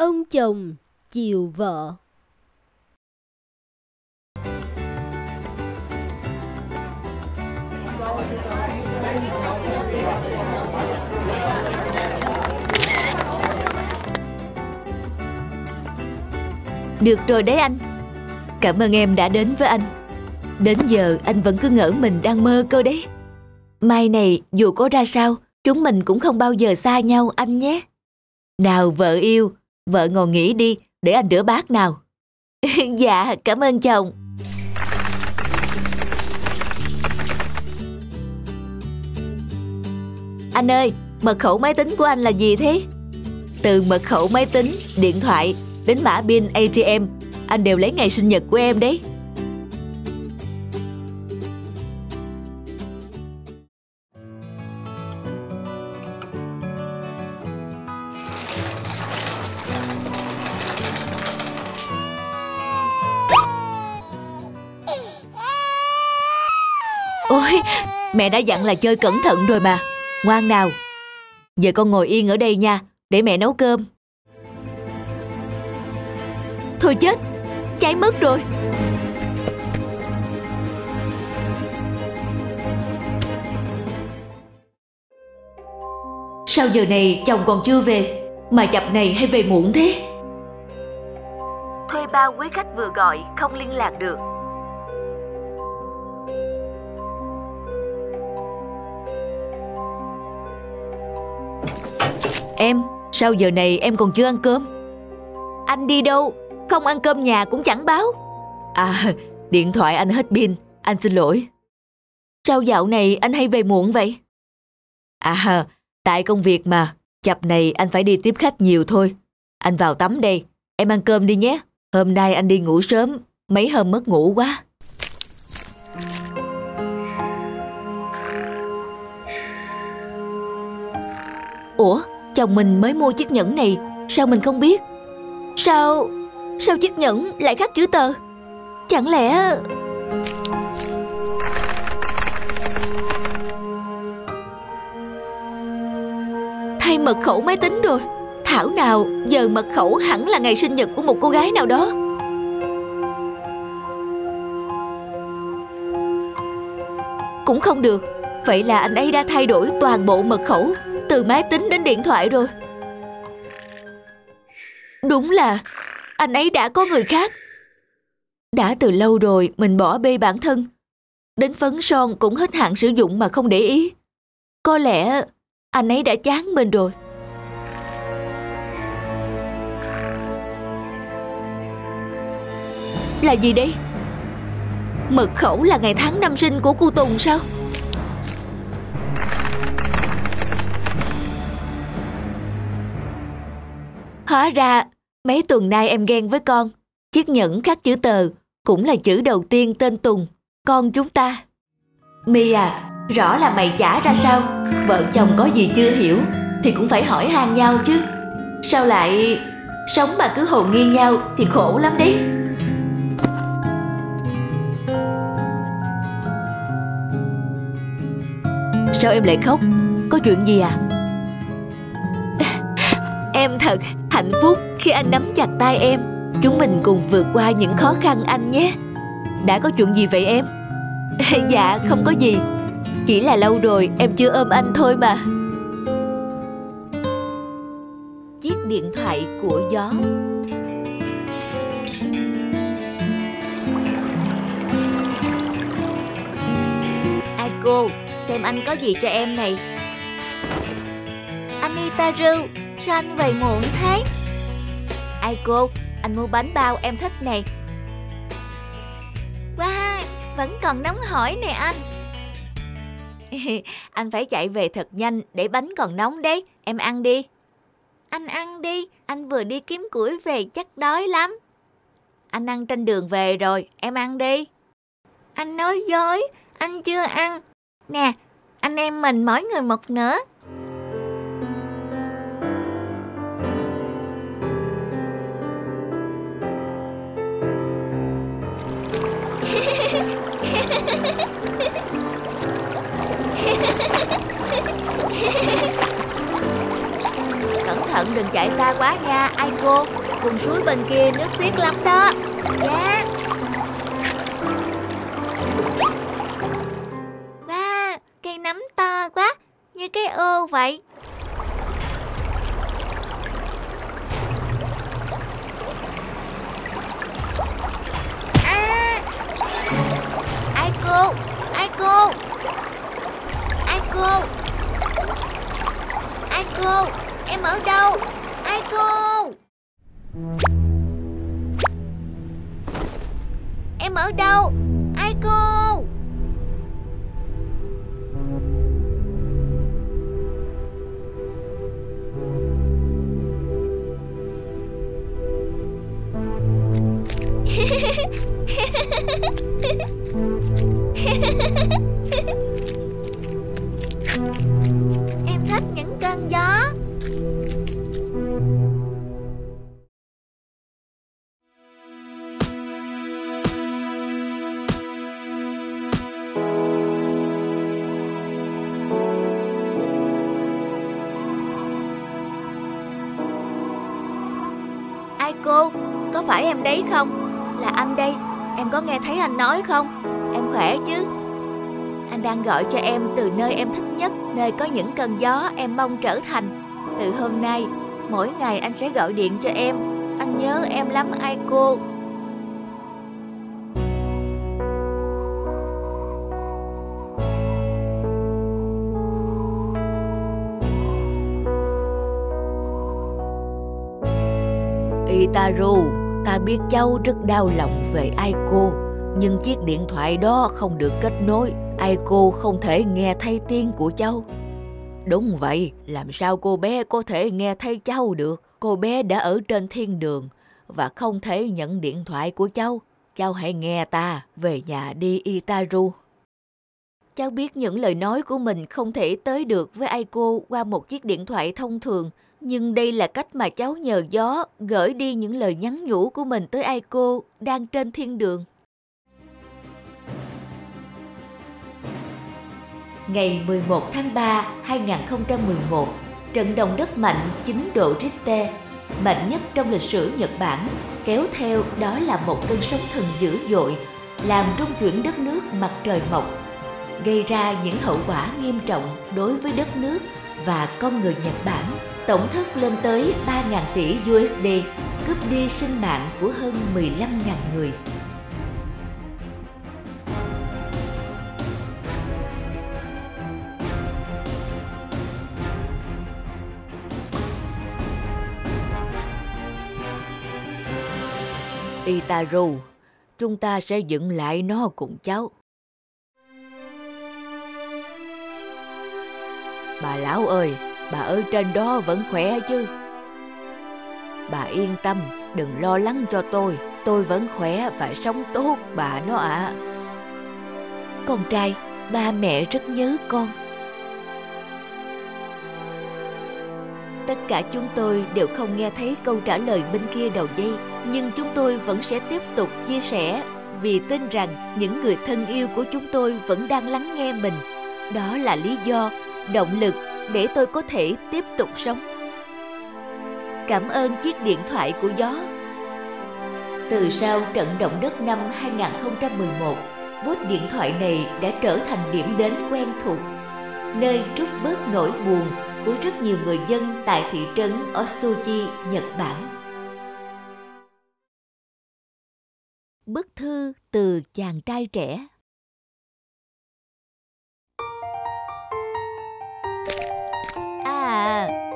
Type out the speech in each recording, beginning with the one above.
Ông chồng, chiều vợ. Được rồi đấy anh. Cảm ơn em đã đến với anh. Đến giờ anh vẫn cứ ngỡ mình đang mơ cơ đấy. Mai này, dù có ra sao, Chúng mình cũng không bao giờ xa nhau anh nhé. Nào vợ yêu Vợ ngồi nghỉ đi, Để anh rửa bát nào. Dạ cảm ơn chồng. Anh ơi, Mật khẩu máy tính của anh là gì thế? Từ mật khẩu máy tính, Điện thoại Đến mã pin ATM Anh đều lấy ngày sinh nhật của em đấy. Ôi, mẹ đã dặn là chơi cẩn thận rồi mà. Ngoan nào. Giờ con ngồi yên ở đây nha, để mẹ nấu cơm. Thôi chết, cháy mất rồi. Sao giờ này chồng còn chưa về, mà chập này hay về muộn thế? Thuê bao quý khách vừa gọi không liên lạc được. Em, sao giờ này em còn chưa ăn cơm? Anh đi đâu? Không ăn cơm nhà cũng chẳng báo. À, điện thoại anh hết pin, anh xin lỗi. Sao dạo này anh hay về muộn vậy? À, tại công việc mà, chập này anh phải đi tiếp khách nhiều thôi. Anh vào tắm đây, em ăn cơm đi nhé. Hôm nay anh đi ngủ sớm, mấy hôm mất ngủ quá. Ủa, chồng mình mới mua chiếc nhẫn này, sao mình không biết? Sao, sao chiếc nhẫn lại khắc chữ tờ? Chẳng lẽ... Thay mật khẩu máy tính rồi. Thảo nào giờ mật khẩu hẳn là ngày sinh nhật của một cô gái nào đó. Cũng không được. Vậy là anh ấy đã thay đổi toàn bộ mật khẩu. Từ máy tính đến điện thoại rồi. Đúng là, Anh ấy đã có người khác. Đã từ lâu rồi Mình bỏ bê bản thân. Đến phấn son cũng hết hạn sử dụng mà không để ý. Có lẽ Anh ấy đã chán mình rồi. Là gì đây? Mật khẩu là ngày tháng năm sinh của cô Tùng sao? Hóa ra, mấy tuần nay em ghen với con. Chiếc nhẫn khắc chữ tờ Cũng là chữ đầu tiên tên Tùng. Con chúng ta. Mi à Rõ là mày trả ra sao? Vợ chồng có gì chưa hiểu Thì cũng phải hỏi han nhau chứ. Sao lại Sống mà cứ hồn nghi nhau Thì khổ lắm đấy. Sao em lại khóc? Có chuyện gì à? Em thật hạnh phúc khi anh nắm chặt tay em. Chúng mình cùng vượt qua những khó khăn anh nhé. Đã có chuyện gì vậy em? Dạ không có gì. Chỉ là lâu rồi, em chưa ôm anh thôi mà. Chiếc điện thoại của gió. Ai cô Xem anh có gì cho em này. Anita Rưu Sao anh về muộn thế Ai cô, Anh mua bánh bao em thích này. Wow, Vẫn còn nóng hổi nè anh. Anh phải chạy về thật nhanh Để bánh còn nóng đấy. Em ăn đi. Anh ăn đi, Anh vừa đi kiếm củi về chắc đói lắm. Anh ăn trên đường về rồi, Em ăn đi. Anh nói dối, Anh chưa ăn. Nè, Anh em mình mỗi người một nửa. Chạy xa quá nha Ai cô? Vùng suối bên kia nước xiết lắm đó. Dạ. Wow, cây nấm to quá Như cái ô vậy. À Ai cô? Ai Ai cô? Em ở đâu? Ai cô Em ở đâu? Ai cô phải em đấy không? Là anh đây Em có nghe thấy anh nói không? Em khỏe chứ? Anh đang gọi cho em từ nơi em thích nhất Nơi có những cơn gió em mong trở thành. Từ hôm nay Mỗi ngày anh sẽ gọi điện cho em. Anh nhớ em lắm ai cô? Itaru, ta biết cháu rất đau lòng về Aiko, nhưng chiếc điện thoại đó không được kết nối, Aiko không thể nghe thấy tiếng của cháu. Đúng vậy, làm sao cô bé có thể nghe thấy cháu được? Cô bé đã ở trên thiên đường và không thể nhận điện thoại của cháu. Cháu hãy nghe ta về nhà đi Itaru. Cháu biết những lời nói của mình không thể tới được với Aiko qua một chiếc điện thoại thông thường, nhưng đây là cách mà cháu nhờ gió gửi đi những lời nhắn nhủ của mình tới ai cô đang trên thiên đường. Ngày 11 tháng 3, 2011, trận động đất mạnh 9 độ Richter, mạnh nhất trong lịch sử Nhật Bản, kéo theo đó là một cơn sóng thần dữ dội, làm rung chuyển đất nước mặt trời mọc, gây ra những hậu quả nghiêm trọng đối với đất nước và con người Nhật Bản. Tổng thất lên tới 3.000 tỷ USD, cướp đi sinh mạng của hơn 15.000 người. Itaru, chúng ta sẽ dựng lại nó cùng cháu. Bà lão ơi, bà ở trên đó vẫn khỏe chứ? Bà yên tâm, đừng lo lắng cho tôi, tôi vẫn khỏe và sống tốt bà nó ạ. À. Con trai, ba mẹ rất nhớ con. Tất cả chúng tôi đều không nghe thấy câu trả lời bên kia đầu dây, nhưng chúng tôi vẫn sẽ tiếp tục chia sẻ vì tin rằng những người thân yêu của chúng tôi vẫn đang lắng nghe mình. Đó là lý do, động lực để tôi có thể tiếp tục sống. Cảm ơn chiếc điện thoại của gió. Từ sau trận động đất năm 2011, bút điện thoại này đã trở thành điểm đến quen thuộc, nơi trút bớt nỗi buồn của rất nhiều người dân tại thị trấn Osuchi, Nhật Bản. Bức thư từ chàng trai trẻ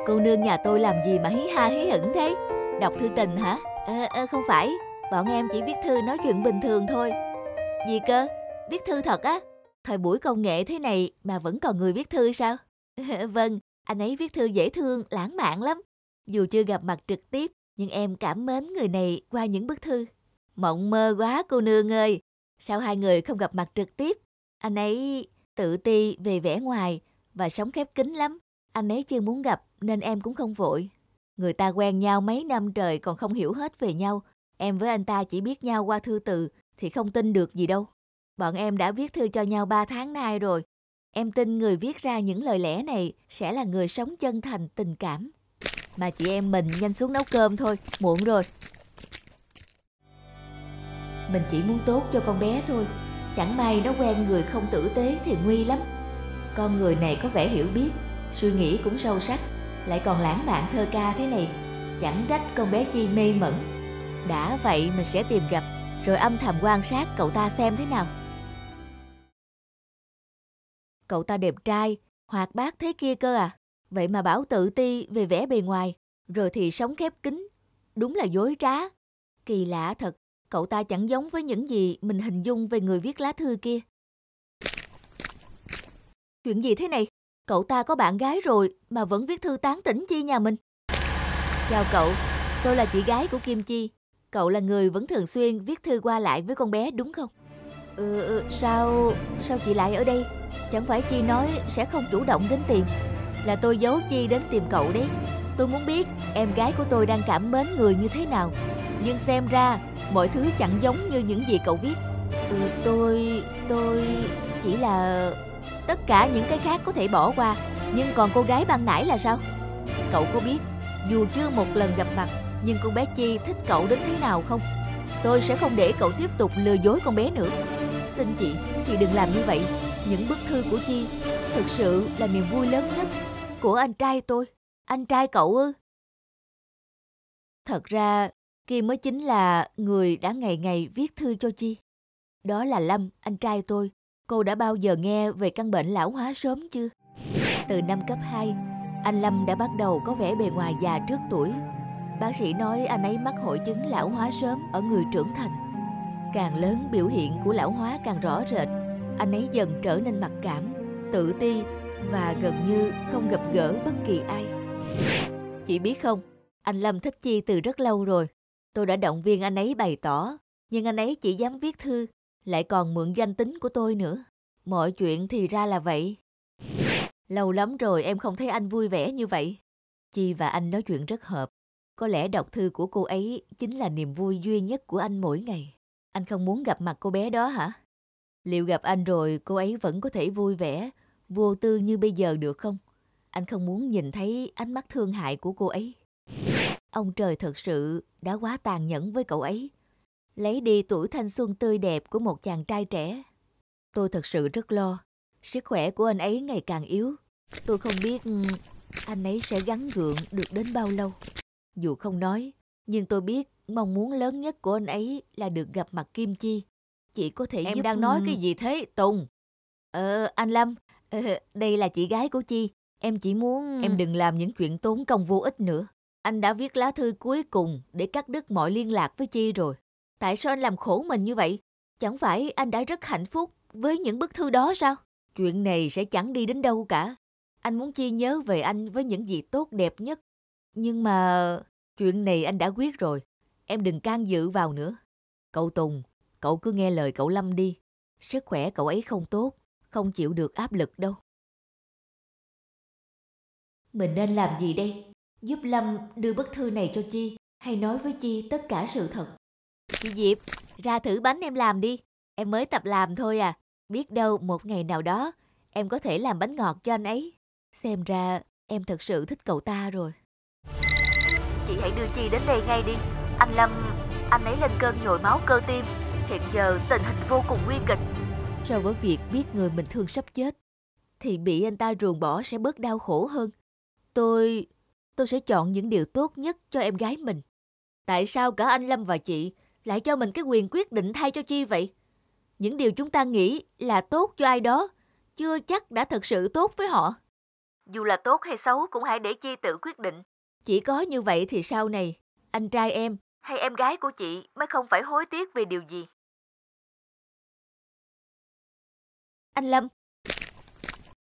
cô nương nhà tôi làm gì mà hí ha hí hửng thế? Đọc thư tình hả? À, à, không phải, bọn em chỉ viết thư nói chuyện bình thường thôi. Gì cơ? Viết thư thật á? Thời buổi công nghệ thế này mà vẫn còn người viết thư sao? vâng, anh ấy viết thư dễ thương, lãng mạn lắm. Dù chưa gặp mặt trực tiếp, nhưng em cảm mến người này qua những bức thư. Mộng mơ quá cô nương ơi, sao hai người không gặp mặt trực tiếp? Anh ấy tự ti về vẻ ngoài và sống khép kín lắm. Anh ấy chưa muốn gặp nên em cũng không vội. Người ta quen nhau mấy năm trời còn không hiểu hết về nhau. Em với anh ta chỉ biết nhau qua thư từ thì không tin được gì đâu. Bọn em đã viết thư cho nhau 3 tháng nay rồi. Em tin người viết ra những lời lẽ này sẽ là người sống chân thành tình cảm. Mà chị em mình nhanh xuống nấu cơm thôi, muộn rồi. Mình chỉ muốn tốt cho con bé thôi. Chẳng may nó quen người không tử tế thì nguy lắm. Con người này có vẻ hiểu biết, suy nghĩ cũng sâu sắc, lại còn lãng mạn thơ ca thế này. Chẳng trách con bé Chi mê mẩn. Đã vậy mình sẽ tìm gặp, rồi âm thầm quan sát cậu ta xem thế nào. Cậu ta đẹp trai, hoạt bát thế kia cơ à. Vậy mà bảo tự ti về vẻ bề ngoài, rồi thì sống khép kín. Đúng là dối trá. Kỳ lạ thật, cậu ta chẳng giống với những gì mình hình dung về người viết lá thư kia. Chuyện gì thế này? Cậu ta có bạn gái rồi mà vẫn viết thư tán tỉnh Chi nhà mình. Chào cậu, tôi là chị gái của Kim Chi. Cậu là người vẫn thường xuyên viết thư qua lại với con bé đúng không? Ừ, ừ, sao, sao chị lại ở đây? Chẳng phải Chi nói sẽ không chủ động đến tìm Là tôi giấu Chi đến tìm cậu đấy Tôi muốn biết em gái của tôi đang cảm mến người như thế nào Nhưng xem ra mọi thứ chẳng giống như những gì cậu viết ừ, Tôi... tôi... chỉ là... Tất cả những cái khác có thể bỏ qua Nhưng còn cô gái ban nãy là sao? Cậu có biết Dù chưa một lần gặp mặt Nhưng con bé Chi thích cậu đến thế nào không? Tôi sẽ không để cậu tiếp tục lừa dối con bé nữa Xin chị, chị đừng làm như vậy những bức thư của Chi thực sự là niềm vui lớn nhất của anh trai tôi. Anh trai cậu ư? Thật ra, Kim mới chính là người đã ngày ngày viết thư cho Chi. Đó là Lâm, anh trai tôi. Cô đã bao giờ nghe về căn bệnh lão hóa sớm chưa? Từ năm cấp 2, anh Lâm đã bắt đầu có vẻ bề ngoài già trước tuổi. Bác sĩ nói anh ấy mắc hội chứng lão hóa sớm ở người trưởng thành. Càng lớn biểu hiện của lão hóa càng rõ rệt anh ấy dần trở nên mặc cảm, tự ti và gần như không gặp gỡ bất kỳ ai. Chị biết không, anh Lâm thích Chi từ rất lâu rồi. Tôi đã động viên anh ấy bày tỏ, nhưng anh ấy chỉ dám viết thư, lại còn mượn danh tính của tôi nữa. Mọi chuyện thì ra là vậy. Lâu lắm rồi em không thấy anh vui vẻ như vậy. Chi và anh nói chuyện rất hợp. Có lẽ đọc thư của cô ấy chính là niềm vui duy nhất của anh mỗi ngày. Anh không muốn gặp mặt cô bé đó hả? Liệu gặp anh rồi cô ấy vẫn có thể vui vẻ, vô tư như bây giờ được không? Anh không muốn nhìn thấy ánh mắt thương hại của cô ấy. Ông trời thật sự đã quá tàn nhẫn với cậu ấy. Lấy đi tuổi thanh xuân tươi đẹp của một chàng trai trẻ. Tôi thật sự rất lo. Sức khỏe của anh ấy ngày càng yếu. Tôi không biết anh ấy sẽ gắn gượng được đến bao lâu. Dù không nói, nhưng tôi biết mong muốn lớn nhất của anh ấy là được gặp mặt Kim Chi Chị có thể Em giúp... đang nói cái gì thế, Tùng? Ờ, anh Lâm, ờ, đây là chị gái của Chi. Em chỉ muốn... Em đừng làm những chuyện tốn công vô ích nữa. Anh đã viết lá thư cuối cùng để cắt đứt mọi liên lạc với Chi rồi. Tại sao anh làm khổ mình như vậy? Chẳng phải anh đã rất hạnh phúc với những bức thư đó sao? Chuyện này sẽ chẳng đi đến đâu cả. Anh muốn Chi nhớ về anh với những gì tốt đẹp nhất. Nhưng mà chuyện này anh đã quyết rồi. Em đừng can dự vào nữa. Cậu Tùng, Cậu cứ nghe lời cậu Lâm đi. Sức khỏe cậu ấy không tốt, không chịu được áp lực đâu. Mình nên làm gì đây? Giúp Lâm đưa bức thư này cho Chi hay nói với Chi tất cả sự thật? Chị Diệp, ra thử bánh em làm đi. Em mới tập làm thôi à. Biết đâu một ngày nào đó em có thể làm bánh ngọt cho anh ấy. Xem ra em thật sự thích cậu ta rồi. Chị hãy đưa Chi đến đây ngay đi. Anh Lâm, anh ấy lên cơn nhồi máu cơ tim Hiện giờ tình hình vô cùng nguy kịch. So với việc biết người mình thương sắp chết, thì bị anh ta ruồng bỏ sẽ bớt đau khổ hơn. Tôi... tôi sẽ chọn những điều tốt nhất cho em gái mình. Tại sao cả anh Lâm và chị lại cho mình cái quyền quyết định thay cho Chi vậy? Những điều chúng ta nghĩ là tốt cho ai đó, chưa chắc đã thật sự tốt với họ. Dù là tốt hay xấu cũng hãy để Chi tự quyết định. Chỉ có như vậy thì sau này, anh trai em hay em gái của chị mới không phải hối tiếc về điều gì. Anh Lâm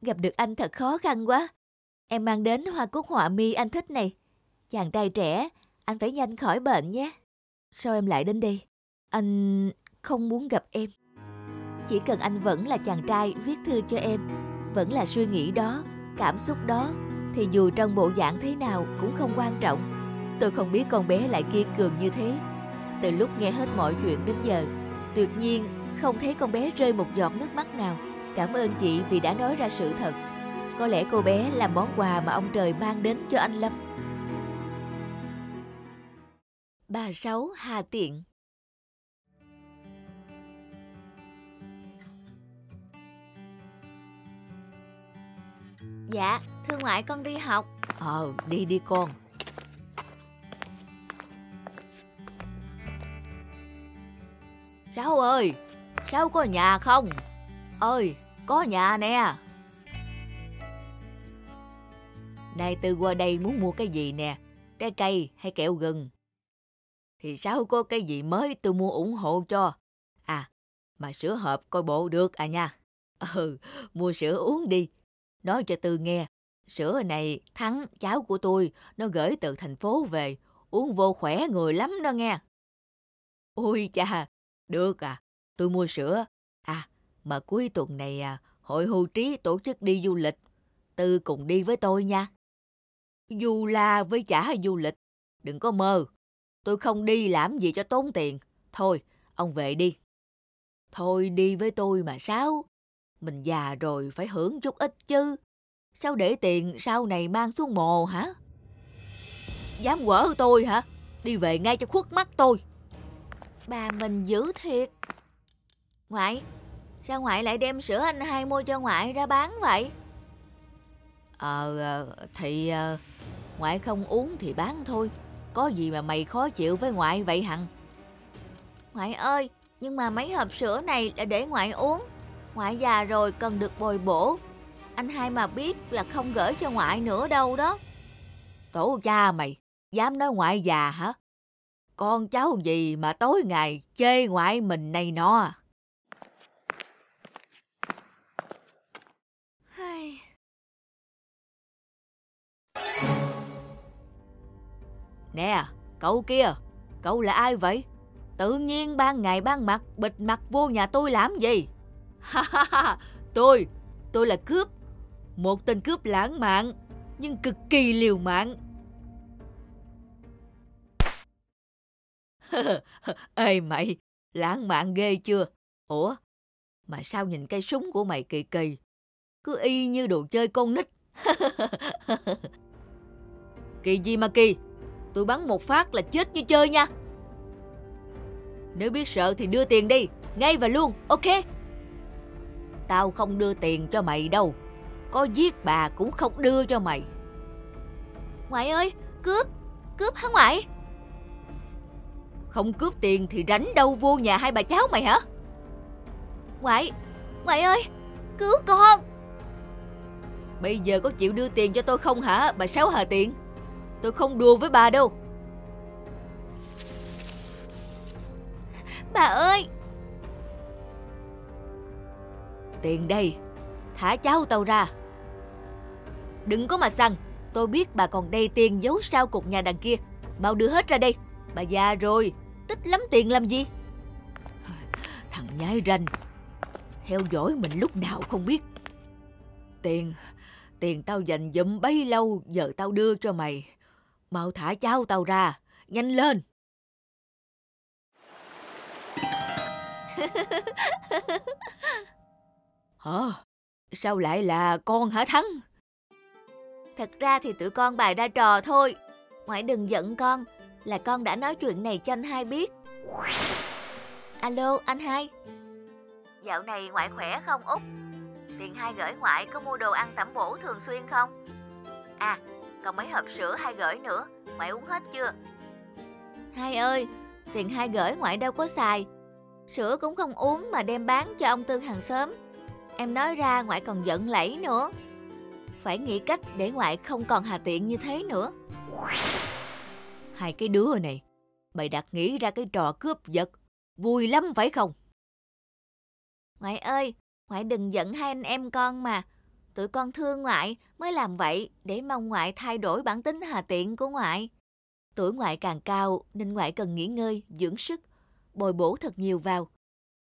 Gặp được anh thật khó khăn quá Em mang đến hoa cúc họa mi anh thích này Chàng trai trẻ Anh phải nhanh khỏi bệnh nhé Sao em lại đến đây? Anh không muốn gặp em. Chỉ cần anh vẫn là chàng trai viết thư cho em, Vẫn là suy nghĩ đó, Cảm xúc đó, Thì dù trong bộ dạng thế nào cũng không quan trọng. Tôi không biết con bé lại kiên cường như thế. Từ lúc nghe hết mọi chuyện đến giờ, Tuyệt nhiên không thấy con bé rơi một giọt nước mắt nào. Cảm ơn chị vì đã nói ra sự thật. Có lẽ cô bé là món quà mà ông trời mang đến cho anh Lâm. Bà Sáu Hà Tiện Dạ, thưa ngoại con đi học. Ờ, đi đi con. Sáu ơi, Sáu có nhà không? Ơi, có nhà nè. Này từ qua đây muốn mua cái gì nè? Trái cây hay kẹo gừng? Thì sao có cái gì mới tôi mua ủng hộ cho. À, mà sữa hộp coi bộ được à nha. Ừ, mua sữa uống đi. Nói cho Tư nghe, sữa này Thắng, cháu của tôi, nó gửi từ thành phố về, uống vô khỏe người lắm đó nghe. Ôi cha, được à, tôi mua sữa. À, mà cuối tuần này à, hội hưu trí tổ chức đi du lịch. Tư cùng đi với tôi nha. Du la với chả du lịch, đừng có mơ. Tôi không đi làm gì cho tốn tiền. Thôi, ông về đi. Thôi đi với tôi mà sao? Mình già rồi phải hưởng chút ít chứ. Sao để tiền sau này mang xuống mồ hả? Dám quở tôi hả? Đi về ngay cho khuất mắt tôi. Bà mình giữ thiệt. Ngoại, sao ngoại lại đem sữa anh hai mua cho ngoại ra bán vậy? Ờ, ờ thì ờ, ngoại không uống thì bán thôi. Có gì mà mày khó chịu với ngoại vậy Hằng? Ngoại ơi, nhưng mà mấy hộp sữa này là để ngoại uống. Ngoại già rồi cần được bồi bổ. Anh hai mà biết là không gửi cho ngoại nữa đâu đó. Tổ cha mày, dám nói ngoại già hả? Con cháu gì mà tối ngày chê ngoại mình này nọ. Nè, cậu kia, cậu là ai vậy? Tự nhiên ban ngày ban mặt bịt mặt vô nhà tôi làm gì? Ha ha ha, tôi, tôi là cướp. Một tên cướp lãng mạn, nhưng cực kỳ liều mạng. Ê mày, lãng mạn ghê chưa? Ủa, mà sao nhìn cây súng của mày kỳ kỳ? Cứ y như đồ chơi con nít. kỳ gì mà kỳ? Tôi bắn một phát là chết như chơi nha. Nếu biết sợ thì đưa tiền đi, ngay và luôn, ok? Tao không đưa tiền cho mày đâu. Có giết bà cũng không đưa cho mày. Ngoại ơi, cướp, cướp hả ngoại? Không cướp tiền thì rảnh đâu vô nhà hai bà cháu mày hả? Ngoại, ngoại ơi, cứu con. Bây giờ có chịu đưa tiền cho tôi không hả, bà Sáu Hà Tiện? Tôi không đùa với bà đâu. Bà ơi! Tiền đây, thả cháu tao ra. Đừng có mà xăng, tôi biết bà còn đầy tiền giấu sau cục nhà đằng kia. Mau đưa hết ra đây, bà già rồi, tích lắm tiền làm gì? Thằng nhái ranh, theo dõi mình lúc nào không biết. Tiền, tiền tao dành dụm bấy lâu, giờ tao đưa cho mày. Mau thả cháu tao ra, nhanh lên. Hả? Sao lại là con hả Thắng? Thật ra thì tụi con bày ra trò thôi. Ngoại đừng giận con, là con đã nói chuyện này cho anh hai biết. Alo, anh hai. Dạo này ngoại khỏe không Út? Tiền hai gửi ngoại có mua đồ ăn tẩm bổ thường xuyên không? À, còn mấy hộp sữa hai gửi nữa, ngoại uống hết chưa? Hai ơi, tiền hai gửi ngoại đâu có xài. Sữa cũng không uống mà đem bán cho ông Tư hàng xóm. Em nói ra ngoại còn giận lẫy nữa. Phải nghĩ cách để ngoại không còn hà tiện như thế nữa. Hai cái đứa này, mày đặt nghĩ ra cái trò cướp giật, vui lắm phải không? Ngoại ơi, ngoại đừng giận hai anh em con mà. Tụi con thương ngoại mới làm vậy để mong ngoại thay đổi bản tính hà tiện của ngoại. Tuổi ngoại càng cao nên ngoại cần nghỉ ngơi, dưỡng sức, bồi bổ thật nhiều vào.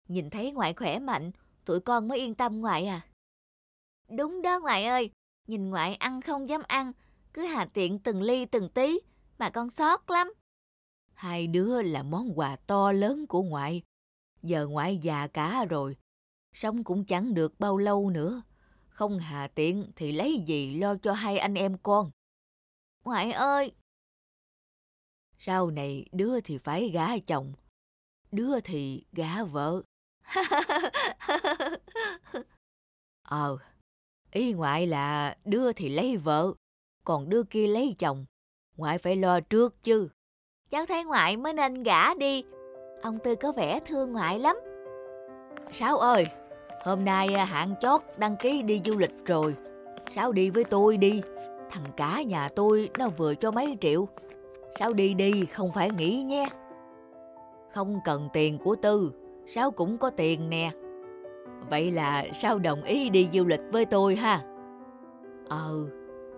Nhìn thấy ngoại khỏe mạnh, tụi con mới yên tâm ngoại à. Đúng đó ngoại ơi, nhìn ngoại ăn không dám ăn, cứ hà tiện từng ly từng tí, mà con sót lắm. Hai đứa là món quà to lớn của ngoại. Giờ ngoại già cả rồi, sống cũng chẳng được bao lâu nữa. Không hà tiện thì lấy gì lo cho hai anh em con. Ngoại ơi! Sau này đứa thì phải gả chồng, đứa thì gả vợ. ờ, ý ngoại là đứa thì lấy vợ, còn đứa kia lấy chồng. Ngoại phải lo trước chứ. Cháu thấy ngoại mới nên gả đi. Ông Tư có vẻ thương ngoại lắm. Sáu ơi, hôm nay à, hạn chót đăng ký đi du lịch rồi. sao đi với tôi đi. Thằng cả nhà tôi nó vừa cho mấy triệu. sao đi đi, không phải nghỉ nhé. Không cần tiền của Tư, sao cũng có tiền nè. Vậy là sao đồng ý đi du lịch với tôi ha? Ờ,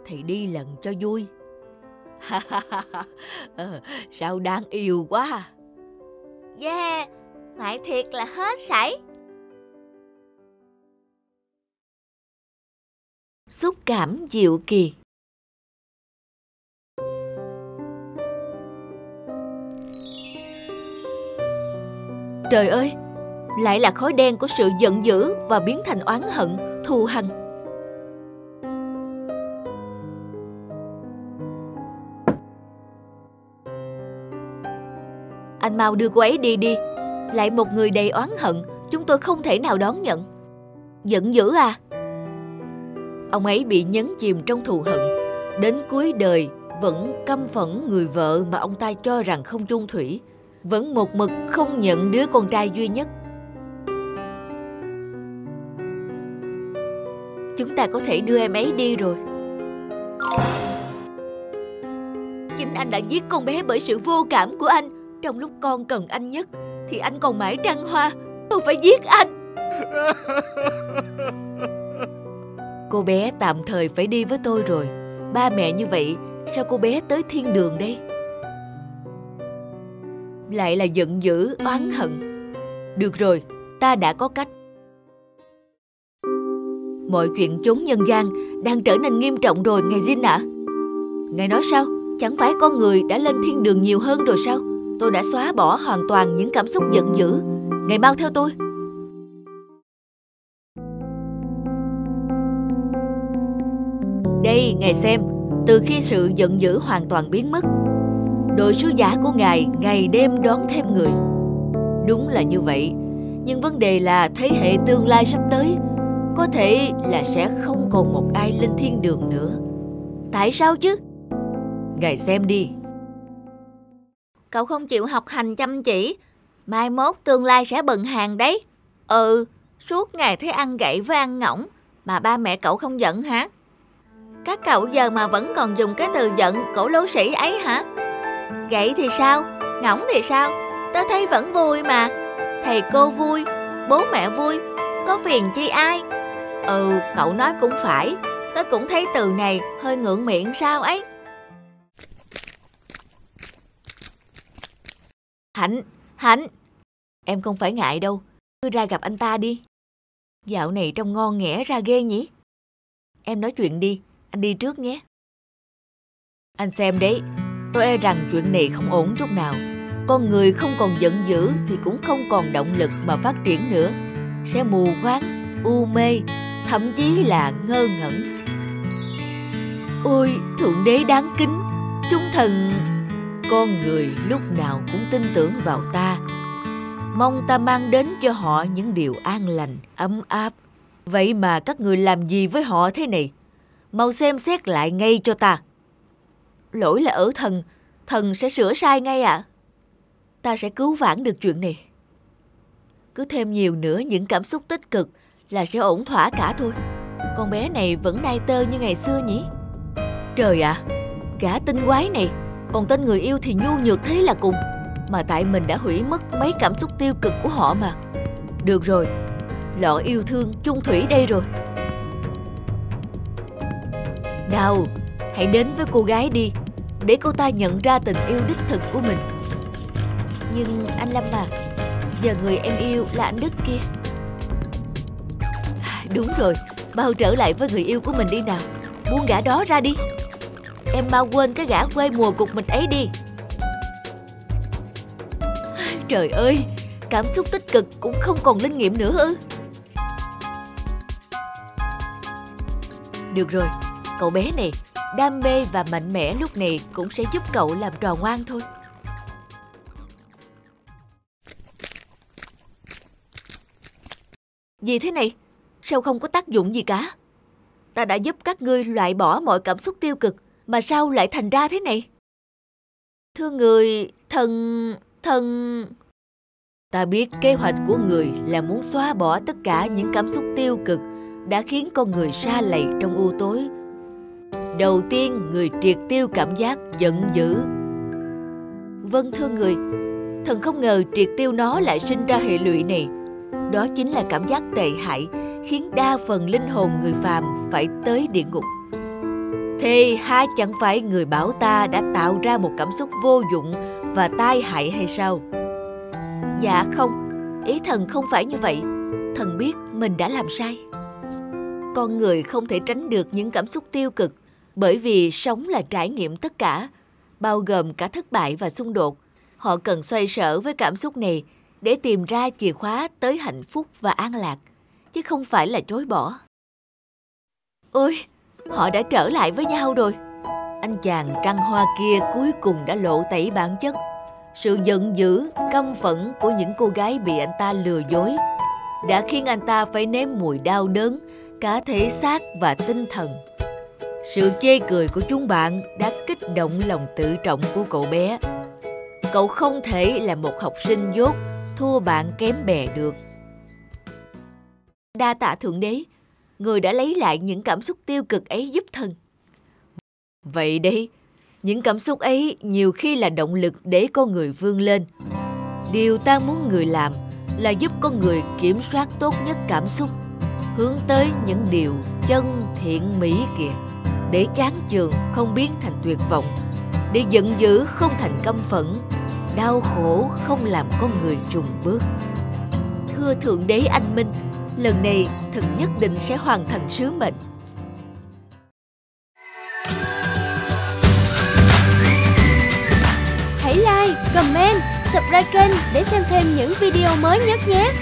thì đi lần cho vui. ờ, sao đáng yêu quá. Yeah, ngoại thiệt là hết sảy. Xúc cảm diệu kỳ Trời ơi, lại là khói đen của sự giận dữ và biến thành oán hận, thù hằn. Anh mau đưa cô ấy đi đi. Lại một người đầy oán hận, chúng tôi không thể nào đón nhận. Giận dữ à? Ông ấy bị nhấn chìm trong thù hận. Đến cuối đời vẫn căm phẫn người vợ mà ông ta cho rằng không chung thủy vẫn một mực không nhận đứa con trai duy nhất. Chúng ta có thể đưa em ấy đi rồi. Chính anh đã giết con bé bởi sự vô cảm của anh. Trong lúc con cần anh nhất, thì anh còn mãi trăng hoa. Tôi phải giết anh. Cô bé tạm thời phải đi với tôi rồi. Ba mẹ như vậy, sao cô bé tới thiên đường đây? lại là giận dữ, oán hận. Được rồi, ta đã có cách. Mọi chuyện chốn nhân gian đang trở nên nghiêm trọng rồi, ngài Jin ạ. À. Ngài nói sao? Chẳng phải con người đã lên thiên đường nhiều hơn rồi sao? Tôi đã xóa bỏ hoàn toàn những cảm xúc giận dữ. Ngài mau theo tôi. Đây, ngài xem, từ khi sự giận dữ hoàn toàn biến mất, đội sứ giả của ngài ngày đêm đón thêm người. Đúng là như vậy nhưng vấn đề là thế hệ tương lai sắp tới có thể là sẽ không còn một ai lên thiên đường nữa. Tại sao chứ? Ngài xem đi. Cậu không chịu học hành chăm chỉ mai mốt tương lai sẽ bận hàng đấy. Ừ suốt ngày thấy ăn gậy với ăn ngỗng mà ba mẹ cậu không giận hả? Các cậu giờ mà vẫn còn dùng cái từ giận cổ lỗ sĩ ấy hả Gậy thì sao, ngỗng thì sao, tớ thấy vẫn vui mà. Thầy cô vui, bố mẹ vui, có phiền chi ai. Ừ, cậu nói cũng phải, tớ cũng thấy từ này hơi ngượng miệng sao ấy. Hạnh, Hạnh, em không phải ngại đâu, cứ ra gặp anh ta đi. Dạo này trông ngon nghẻ ra ghê nhỉ? Em nói chuyện đi, anh đi trước nhé. Anh xem đấy, Tôi e rằng chuyện này không ổn chút nào. Con người không còn giận dữ thì cũng không còn động lực mà phát triển nữa. Sẽ mù quáng, u mê, thậm chí là ngơ ngẩn. Ôi, Thượng Đế đáng kính, chúng thần... Con người lúc nào cũng tin tưởng vào ta. Mong ta mang đến cho họ những điều an lành, ấm áp. Vậy mà các người làm gì với họ thế này? Mau xem xét lại ngay cho ta lỗi là ở thần, thần sẽ sửa sai ngay ạ. À. Ta sẽ cứu vãn được chuyện này. Cứ thêm nhiều nữa những cảm xúc tích cực là sẽ ổn thỏa cả thôi. Con bé này vẫn nai tơ như ngày xưa nhỉ? Trời ạ, à, gã tinh quái này, còn tên người yêu thì nhu nhược thế là cùng. Mà tại mình đã hủy mất mấy cảm xúc tiêu cực của họ mà. Được rồi, lọ yêu thương chung thủy đây rồi. Nào, hãy đến với cô gái đi để cô ta nhận ra tình yêu đích thực của mình. Nhưng anh lâm à giờ người em yêu là anh đức kia. À, đúng rồi mau trở lại với người yêu của mình đi nào buông gã đó ra đi. Em mau quên cái gã quê mùa cục mình ấy đi. À, trời ơi cảm xúc tích cực cũng không còn linh nghiệm nữa ư. Được rồi cậu bé này, đam mê và mạnh mẽ lúc này cũng sẽ giúp cậu làm trò ngoan thôi. Gì thế này? Sao không có tác dụng gì cả? Ta đã giúp các ngươi loại bỏ mọi cảm xúc tiêu cực, mà sao lại thành ra thế này? Thưa người, thần... thần... Ta biết kế hoạch của người là muốn xóa bỏ tất cả những cảm xúc tiêu cực đã khiến con người xa lầy trong u tối Đầu tiên, người triệt tiêu cảm giác giận dữ. Vâng thưa người, thần không ngờ triệt tiêu nó lại sinh ra hệ lụy này. Đó chính là cảm giác tệ hại khiến đa phần linh hồn người phàm phải tới địa ngục. Thế há chẳng phải người bảo ta đã tạo ra một cảm xúc vô dụng và tai hại hay sao? Dạ không, ý thần không phải như vậy. Thần biết mình đã làm sai. Con người không thể tránh được những cảm xúc tiêu cực bởi vì sống là trải nghiệm tất cả, bao gồm cả thất bại và xung đột. Họ cần xoay sở với cảm xúc này để tìm ra chìa khóa tới hạnh phúc và an lạc, chứ không phải là chối bỏ. Ôi, họ đã trở lại với nhau rồi. Anh chàng trăng hoa kia cuối cùng đã lộ tẩy bản chất. Sự giận dữ, căm phẫn của những cô gái bị anh ta lừa dối đã khiến anh ta phải nếm mùi đau đớn cả thể xác và tinh thần. Sự chê cười của chúng bạn đã kích động lòng tự trọng của cậu bé. Cậu không thể là một học sinh dốt thua bạn kém bè được. Đa tạ Thượng Đế, người đã lấy lại những cảm xúc tiêu cực ấy giúp thần. Vậy đấy những cảm xúc ấy nhiều khi là động lực để con người vươn lên. Điều ta muốn người làm là giúp con người kiểm soát tốt nhất cảm xúc, hướng tới những điều chân thiện mỹ kìa, để chán chường không biến thành tuyệt vọng, để giận dữ không thành căm phẫn, đau khổ không làm con người trùng bước. Thưa Thượng Đế Anh Minh, lần này thần nhất định sẽ hoàn thành sứ mệnh. Hãy like, comment, subscribe kênh để xem thêm những video mới nhất nhé!